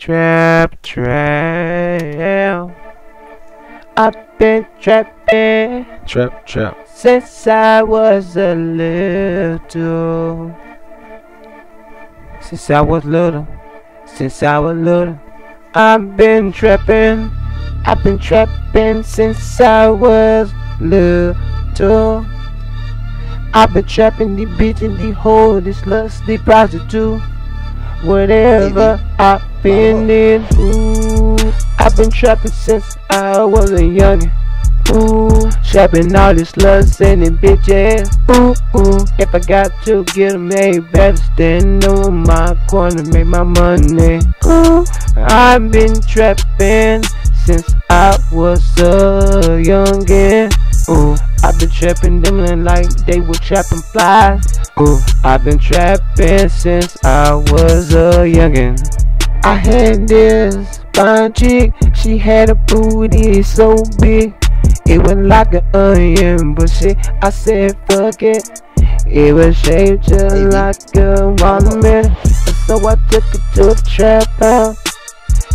Trap trail. I've been trapping Trap, trap. since I was a little. Since I was little. Since I was little. I've been trapping. I've been trapping since I was little. I've been trapping the bitch and the hoe, this lust, the prostitute. Whatever been in, ooh. I've been trapping since I was a youngin'. Ooh, trapping all this lust and them bitches. Ooh, ooh. If I got to get 'em, they better stand on my corner, make my money. Ooh, I've been trapping since I was a youngin'. Ooh, I've been trapping them like they were trapping flies. Ooh, I've been trapping since I was a youngin'. I had this fine chick, she had a booty so big. It was like an onion, but shit, I said fuck it. It was shaped just like a watermelon. So I took it to a trap house.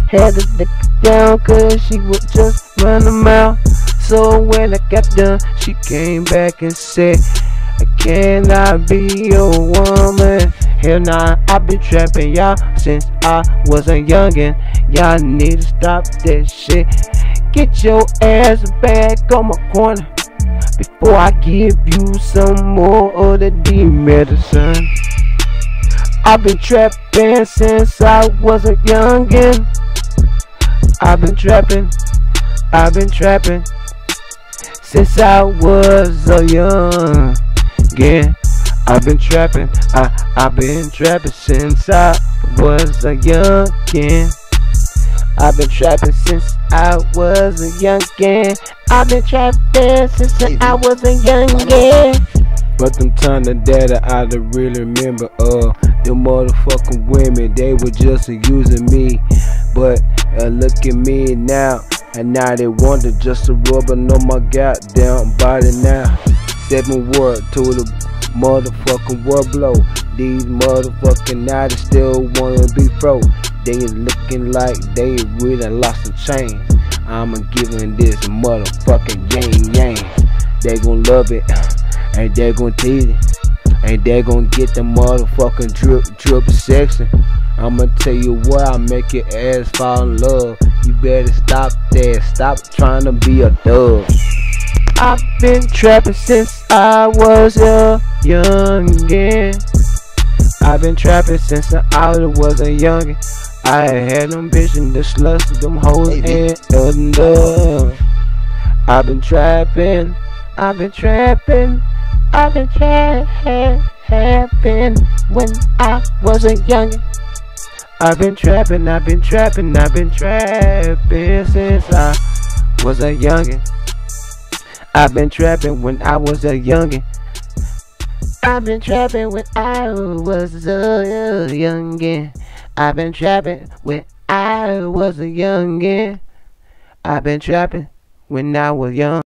Had to dick down cause she would just run her mouth. So when I got done, she came back and said, Can I be your woman? Hell nah, I been trapping y'all since I was a youngin'. Y'all need to stop that shit. Get your ass back on my corner before I give you some more of the D medicine. I've been trapping since I was a youngin'. I've been trapping, I've been trapping since I was a youngin'. I've been trapping, I, I've been trapping since I was a youngin'. I've been trapping since I was a youngin'. I've been trapping since I was a youngin'. But them time of data I don't really remember uh them motherfucking women they were just using me but uh, look at me now and now they to just a rubbing on my goddamn body now seven word to the motherfucking world blow these motherfucking they still wanna be fro they is looking like they really lost a chain I'ma give them this motherfucking yang yang they gon' love it and they gon' tease it. And they gon' get the motherfucking drip, drip section. I'ma tell you what, I make your ass fall in love. You better stop that. Stop trying to be a thug. I've been trapping since I was a youngin'. I've been trapping since I was a youngin'. I had them bitches, the sluts, them hoes, and other. I've been trapping, I've been trapping, I've been trapping when I was a youngin'. I've been trapping, I've been trapping, I've been trapping since I was a youngin'. I've been trapping when I was a youngin'. I've been trapping when I was a youngin'. I've been trapping when I was a youngin'. I've been trapping when I was young.